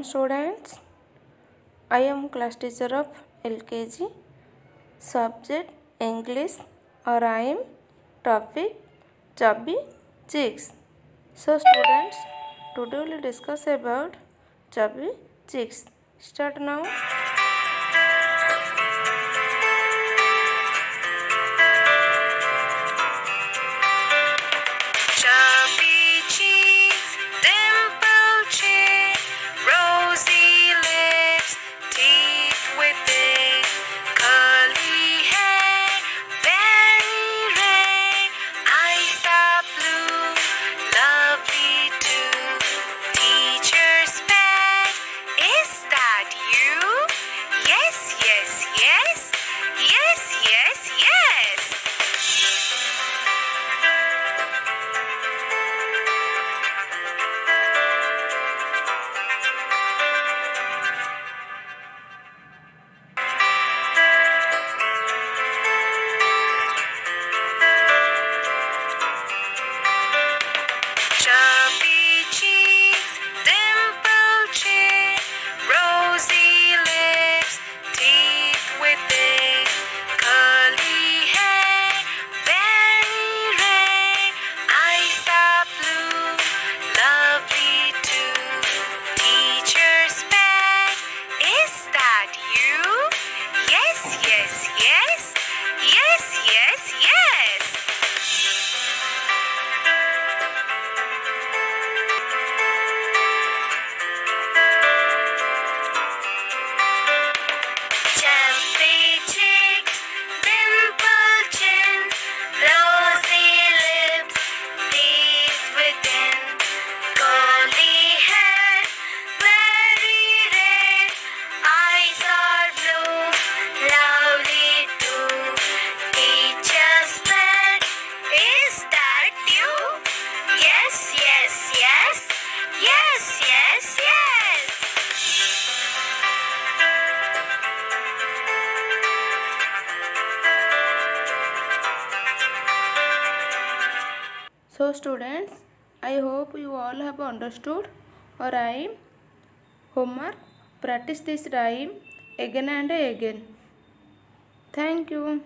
Welcome students. I am class teacher of LKG subject English or I am topic chubby chicks. So students today we will discuss about chubby chicks. Start now. So students, I hope you all have understood or rhyme homework. Practice this rhyme again and again. Thank you.